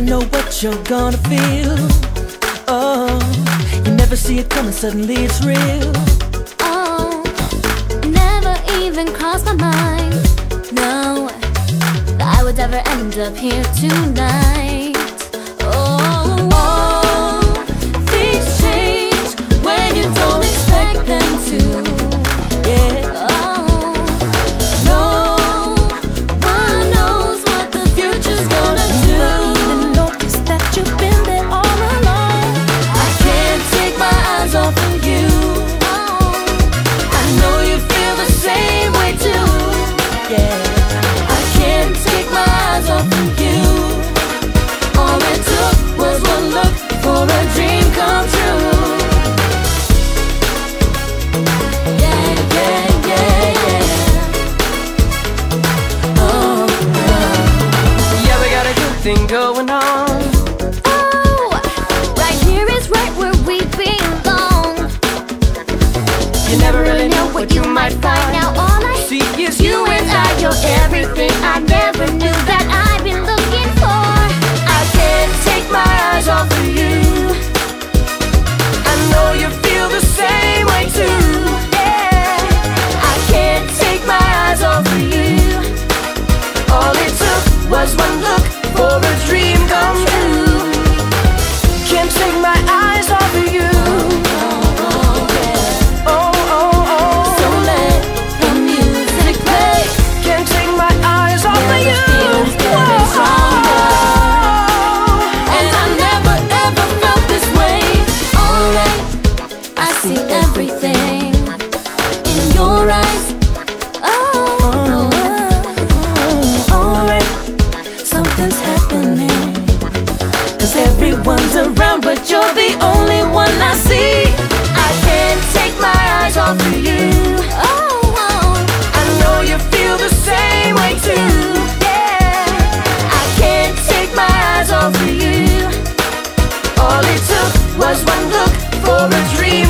never know what you're gonna feel. Oh, you never see it coming, suddenly it's real. Oh, never even crossed my mind. No, that I would ever end up here tonight. something going on. Oh, right here is right where we belong. You never really know what you might find out. Oh, alright. Something's everyone's around but you're the only one I see. I can't take my eyes off of you. Oh, I know you feel the same way too. Yeah. I can't take my eyes off of you. All it took was one look for a dream.